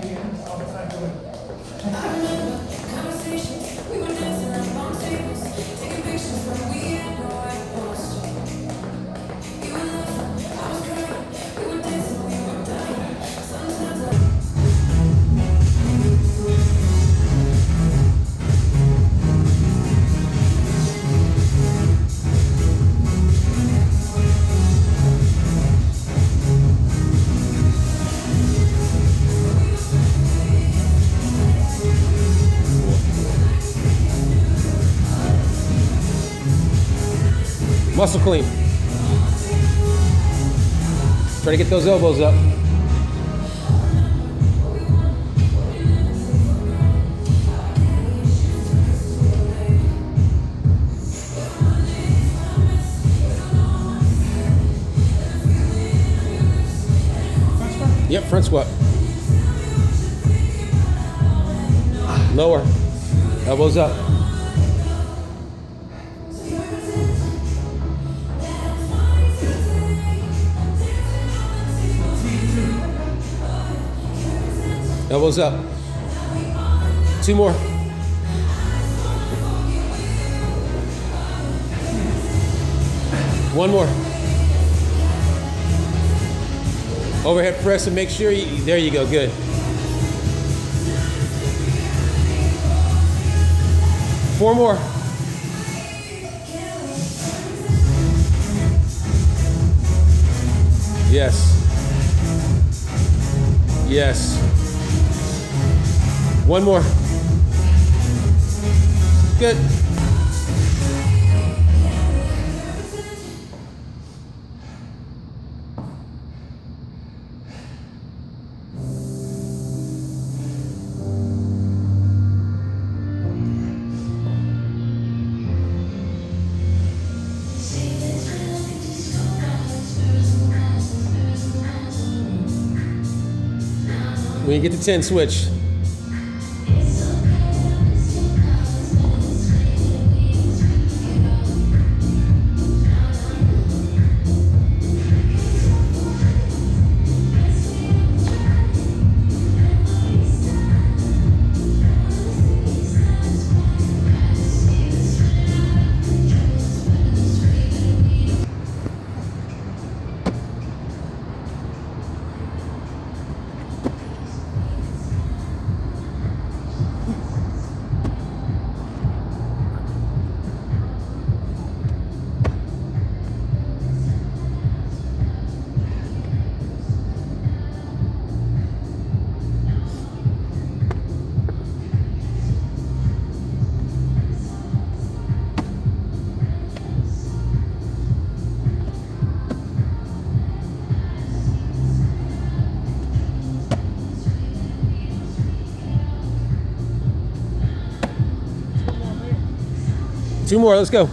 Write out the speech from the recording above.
Canadians outside the window. Muscle clean. Try to get those elbows up. Yep, front squat. Lower. Elbows up. Elbows up. Two more. One more. Overhead press and make sure you, there you go, good. Four more. Yes. Yes. One more. Good. When you get to 10, switch. Two more, let's go.